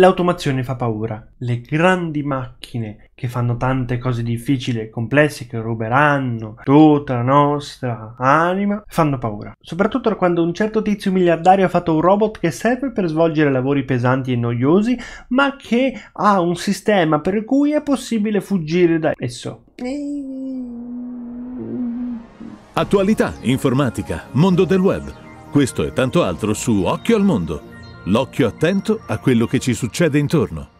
L'automazione fa paura. Le grandi macchine che fanno tante cose difficili e complesse che ruberanno tutta la nostra anima fanno paura. Soprattutto quando un certo tizio miliardario ha fatto un robot che serve per svolgere lavori pesanti e noiosi, ma che ha un sistema per cui è possibile fuggire da esso. Attualità, informatica, mondo del web. Questo e tanto altro su Occhio al Mondo. L'occhio attento a quello che ci succede intorno.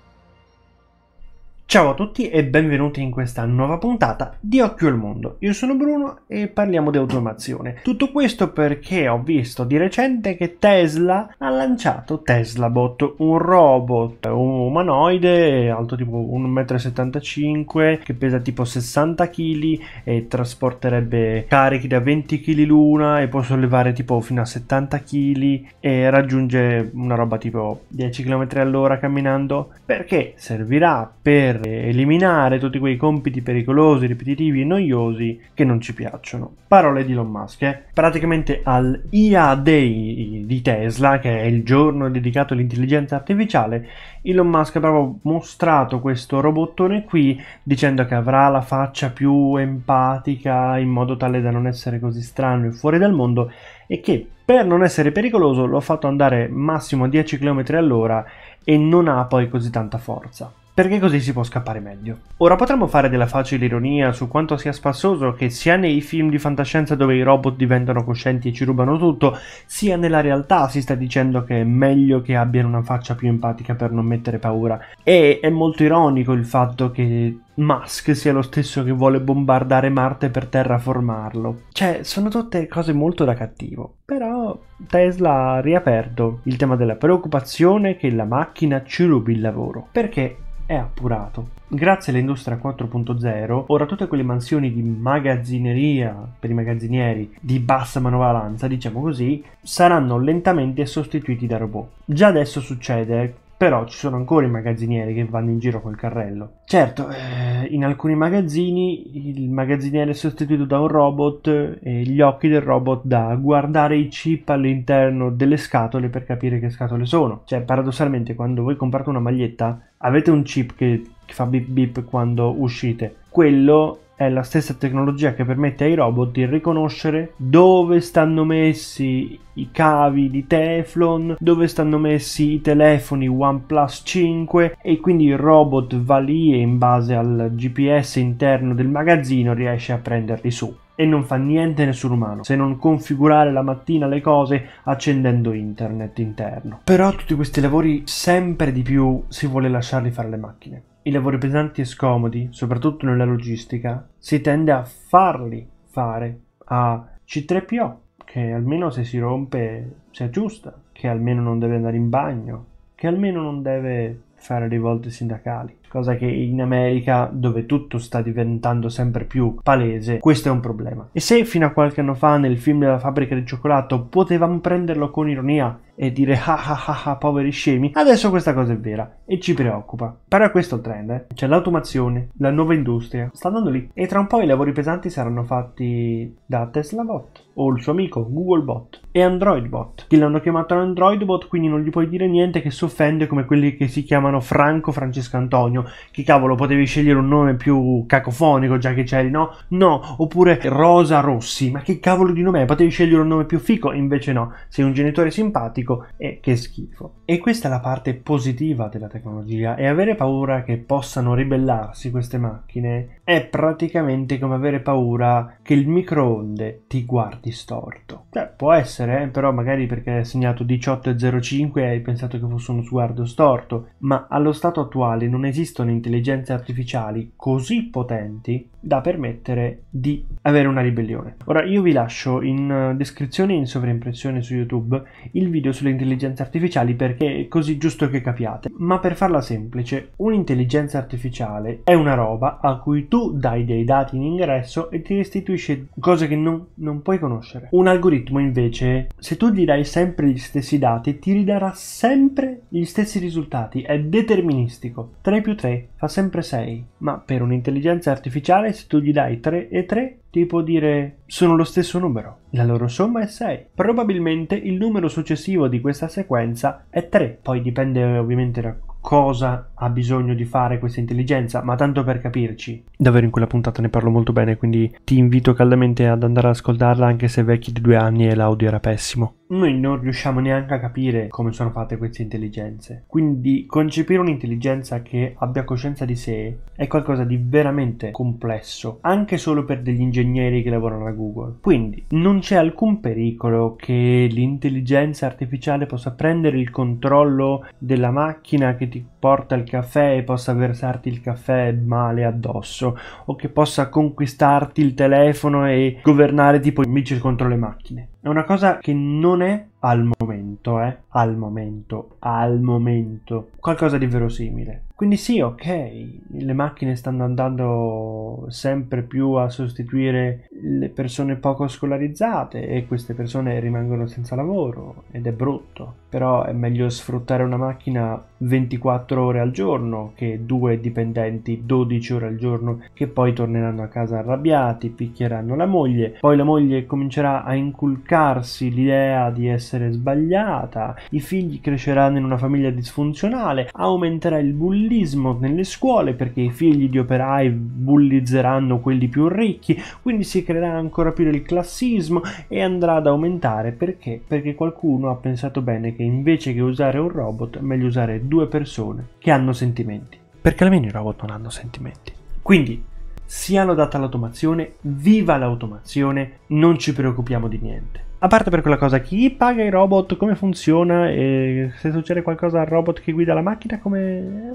Ciao a tutti e benvenuti in questa nuova puntata di Occhio al Mondo. Io sono Bruno e parliamo di automazione. Tutto questo perché ho visto di recente che Tesla ha lanciato TeslaBot, un robot, un umanoide alto tipo 1,75 m che pesa tipo 60 kg e trasporterebbe carichi da 20 kg l'una e può sollevare tipo fino a 70 kg e raggiunge una roba tipo 10 km all'ora camminando perché servirà per eliminare tutti quei compiti pericolosi, ripetitivi e noiosi che non ci piacciono. Parole di Elon Musk. Eh? Praticamente al IA Day di Tesla, che è il giorno dedicato all'intelligenza artificiale, Elon Musk ha proprio mostrato questo robottone qui dicendo che avrà la faccia più empatica in modo tale da non essere così strano e fuori dal mondo e che per non essere pericoloso l'ho fatto andare massimo a 10 km all'ora e non ha poi così tanta forza perché così si può scappare meglio. Ora potremmo fare della facile ironia su quanto sia spassoso che sia nei film di fantascienza dove i robot diventano coscienti e ci rubano tutto, sia nella realtà si sta dicendo che è meglio che abbiano una faccia più empatica per non mettere paura. E è molto ironico il fatto che Musk sia lo stesso che vuole bombardare Marte per terraformarlo. Cioè, sono tutte cose molto da cattivo. Però Tesla ha riaperto il tema della preoccupazione che la macchina ci rubi il lavoro. Perché è appurato. Grazie all'industria 4.0, ora tutte quelle mansioni di magazzineria per i magazzinieri di bassa manovalanza, diciamo così, saranno lentamente sostituiti da robot. Già adesso succede però ci sono ancora i magazzinieri che vanno in giro col carrello. Certo, eh, in alcuni magazzini il magazziniere è sostituito da un robot e gli occhi del robot da guardare i chip all'interno delle scatole per capire che scatole sono. Cioè, paradossalmente, quando voi comprate una maglietta, avete un chip che, che fa bip bip quando uscite. Quello è la stessa tecnologia che permette ai robot di riconoscere dove stanno messi i cavi di Teflon, dove stanno messi i telefoni OnePlus 5 e quindi il robot va lì e in base al GPS interno del magazzino riesce a prenderli su e non fa niente nessun umano se non configurare la mattina le cose accendendo internet interno. Però tutti questi lavori sempre di più si vuole lasciarli fare le macchine i lavori pesanti e scomodi, soprattutto nella logistica, si tende a farli fare a C3PO, che almeno se si rompe si aggiusta, che almeno non deve andare in bagno, che almeno non deve fare rivolte sindacali cosa che in America, dove tutto sta diventando sempre più palese, questo è un problema. E se fino a qualche anno fa nel film della fabbrica di cioccolato potevamo prenderlo con ironia e dire ah ah ah ah poveri scemi, adesso questa cosa è vera e ci preoccupa. Però è questo il trend, eh? C'è l'automazione, la nuova industria, sta andando lì e tra un po' i lavori pesanti saranno fatti da Tesla Bot o il suo amico Google Bot e Android Bot, che l'hanno chiamato Android Bot quindi non gli puoi dire niente che si offende come quelli che si chiamano Franco Francesco Antonio che cavolo, potevi scegliere un nome più cacofonico già che c'eri, no? No, oppure Rosa Rossi, ma che cavolo di nome è? Potevi scegliere un nome più fico, invece no, sei un genitore simpatico e che schifo. E questa è la parte positiva della tecnologia e avere paura che possano ribellarsi queste macchine è praticamente come avere paura che il microonde ti guardi storto. Cioè, può essere, eh, però magari perché hai segnato 18.05 e hai pensato che fosse uno sguardo storto, ma allo stato attuale non esistono intelligenze artificiali così potenti da permettere di avere una ribellione. Ora io vi lascio in eh, descrizione in sovraimpressione su YouTube il video sulle intelligenze artificiali perché è così giusto che capiate. Ma per farla semplice, un'intelligenza artificiale è una roba a cui tu dai dei dati in ingresso e ti restituisce cose che non, non puoi conoscere. Un algoritmo invece, se tu gli dai sempre gli stessi dati, ti ridarà sempre gli stessi risultati, è deterministico. 3 più 3 fa sempre 6, ma per un'intelligenza artificiale se tu gli dai 3 e 3 ti può dire sono lo stesso numero. La loro somma è 6. Probabilmente il numero successivo di questa sequenza è 3, poi dipende ovviamente da cosa ha bisogno di fare questa intelligenza, ma tanto per capirci. Davvero in quella puntata ne parlo molto bene, quindi ti invito caldamente ad andare ad ascoltarla anche se vecchi di due anni e l'audio era pessimo. Noi non riusciamo neanche a capire come sono fatte queste intelligenze. Quindi concepire un'intelligenza che abbia coscienza di sé è qualcosa di veramente complesso, anche solo per degli ingegneri che lavorano a Google. Quindi non c'è alcun pericolo che l'intelligenza artificiale possa prendere il controllo della macchina che ti porta il caffè e possa versarti il caffè male addosso o che possa conquistarti il telefono e governare tipo amici contro le macchine. È una cosa che non è al momento, eh, al momento, al momento, qualcosa di verosimile. Quindi sì, ok, le macchine stanno andando sempre più a sostituire le persone poco scolarizzate e queste persone rimangono senza lavoro ed è brutto. Però è meglio sfruttare una macchina 24 ore al giorno che due dipendenti 12 ore al giorno che poi torneranno a casa arrabbiati, picchieranno la moglie, poi la moglie comincerà a inculcarsi l'idea di essere sbagliata, i figli cresceranno in una famiglia disfunzionale, aumenterà il bullismo nelle scuole perché i figli di operai bullizzeranno quelli più ricchi, quindi si creerà ancora più del classismo e andrà ad aumentare perché? Perché qualcuno ha pensato bene che invece che usare un robot meglio usare due persone che hanno sentimenti, perché almeno i robot non hanno sentimenti. Quindi siano data l'automazione, viva l'automazione, non ci preoccupiamo di niente. A parte per quella cosa, chi paga i robot, come funziona e se succede qualcosa al robot che guida la macchina, come...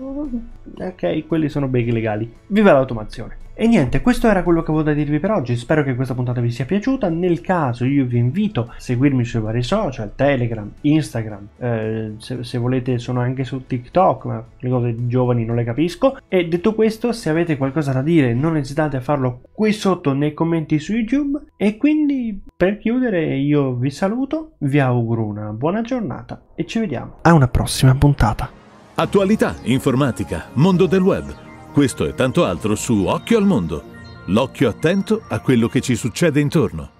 Ok, quelli sono beghe legali. Viva l'automazione. E niente, questo era quello che avevo da dirvi per oggi, spero che questa puntata vi sia piaciuta, nel caso io vi invito a seguirmi sui vari social, Telegram, Instagram, eh, se, se, volete sono anche su TikTok, ma le cose giovani non le capisco. E detto questo, se avete qualcosa da dire non esitate a farlo qui sotto nei commenti su YouTube. E quindi per chiudere io vi saluto, vi auguro una buona giornata e ci vediamo a una prossima puntata. Attualità, informatica, mondo del web questo e tanto altro su Occhio al Mondo. L'occhio attento a quello che ci succede intorno.